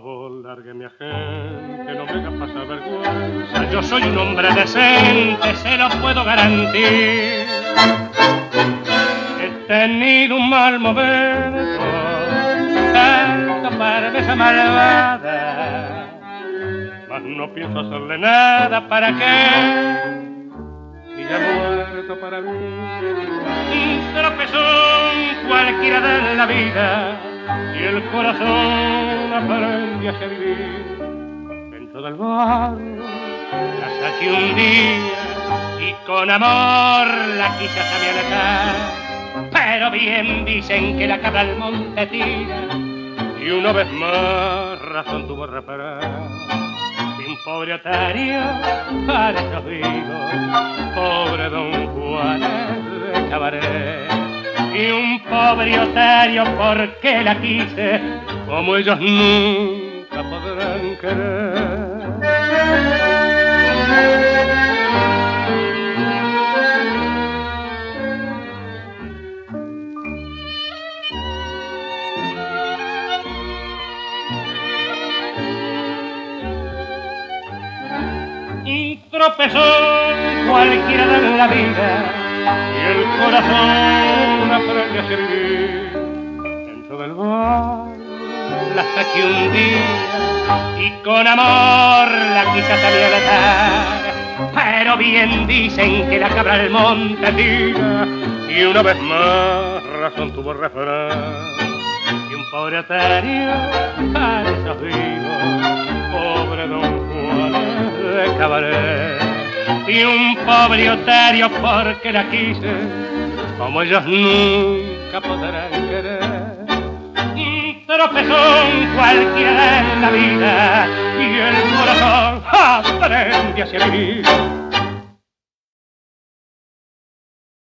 favor, largue a gente, no me hagas pasar vergüenza. Yo soy un hombre decente, se lo puedo garantir. He tenido un mal momento, tanto parveza malvada. Mas no pienso hacerle nada, ¿para qué? Y ya muerto para mí. Un tropezón cualquiera de la vida y el corazón aprende a vivir dentro del barrio. La saqué un día y con amor la quise alejar. Pero bien dicen que la cabra al monte tira y una vez más razón tuvo reparar. Y pobre otario para hijos, pobre don Juan de cabaret. Y un pobre otario porque la quise como ellos nunca podrán querer. Tropezón cualquiera de la vida y el corazón aprende a servir dentro del bar la saqué un día y con amor la quise a Pero bien dicen que la cabra al monte tira y una vez más razón tuvo refrán. Y un pobre otario para esos vivos, pobre don Juan de cabaret. Y un pobre otario porque la quise como ellos nunca podrán querer tropezón cualquiera en la vida y el corazón aprende a vivir.